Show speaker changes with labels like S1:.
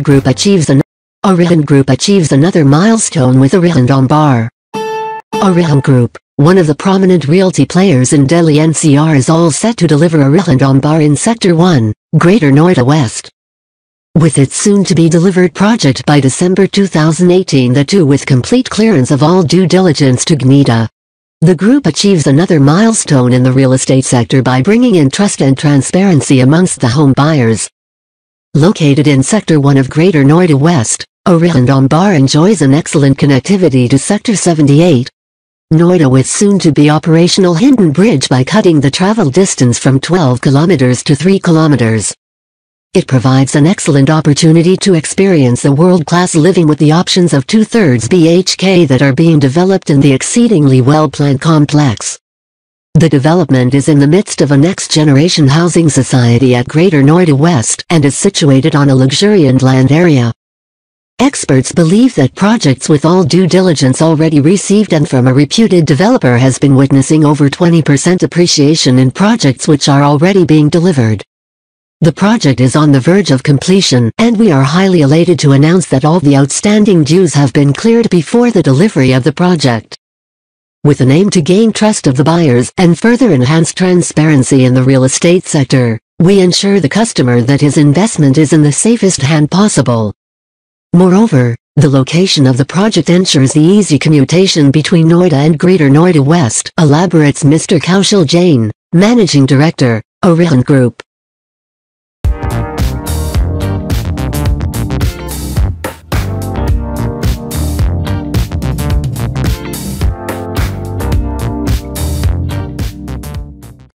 S1: Group achieves an Group achieves another milestone with Arihant Ambar. Arihant Group, one of the prominent realty players in Delhi NCR is all set to deliver Arihant Ambar in Sector 1, Greater Noida West. With its soon-to-be delivered project by December 2018 the two with complete clearance of all due diligence to GNIDA. The group achieves another milestone in the real estate sector by bringing in trust and transparency amongst the home buyers. Located in Sector 1 of Greater Noida West, Arihant Ambar enjoys an excellent connectivity to Sector 78. Noida with soon-to-be operational Hindon Bridge by cutting the travel distance from 12 kilometers to 3 kilometers. It provides an excellent opportunity to experience the world-class living with the options of two-thirds BHK that are being developed in the exceedingly well-planned complex. The development is in the midst of a next-generation housing society at Greater Noida West and is situated on a luxuriant land area. Experts believe that projects with all due diligence already received and from a reputed developer has been witnessing over 20% appreciation in projects which are already being delivered. The project is on the verge of completion, and we are highly elated to announce that all the outstanding dues have been cleared before the delivery of the project. With an aim to gain trust of the buyers and further enhance transparency in the real estate sector, we ensure the customer that his investment is in the safest hand possible. Moreover, the location of the project ensures the easy commutation between Noida and Greater Noida West, elaborates Mr. Kaushal Jain, Managing Director, Arihant Group.